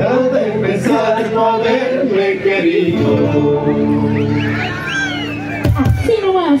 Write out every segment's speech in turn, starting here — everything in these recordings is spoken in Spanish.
has de empezar no haberme querido. Así nomás,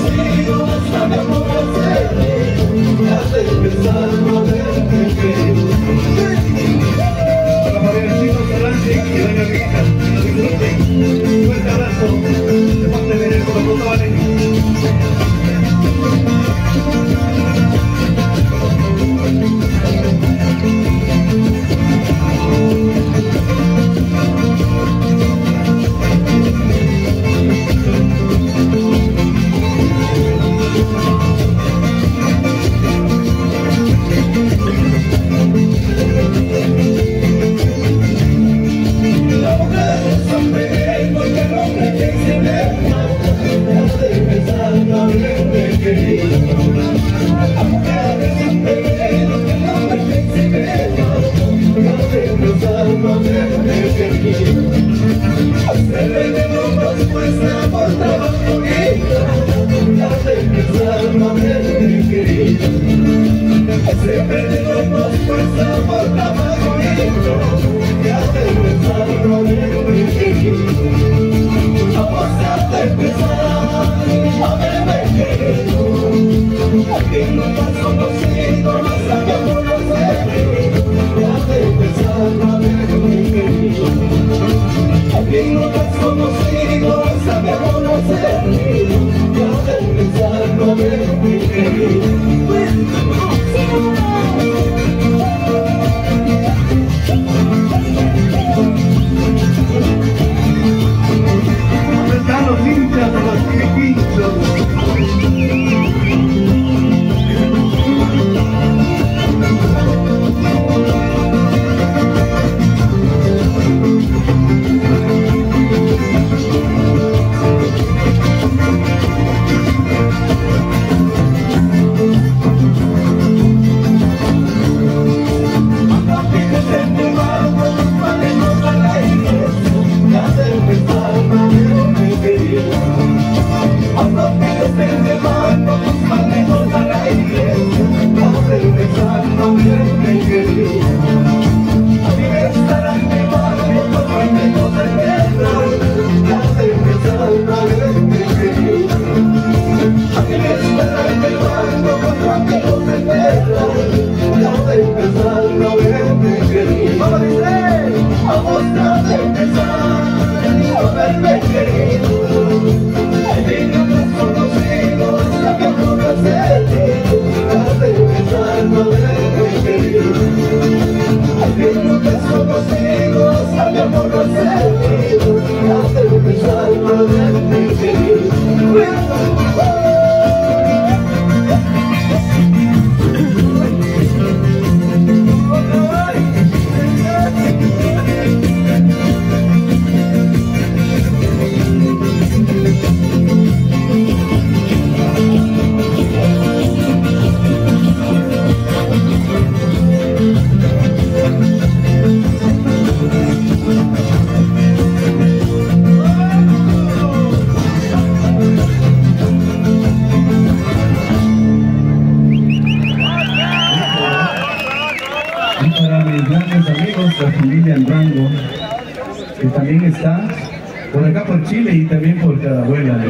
consigo mostrar meu coração Dios nuestra familia en Rango, que también está por acá por Chile y también por Carabuela.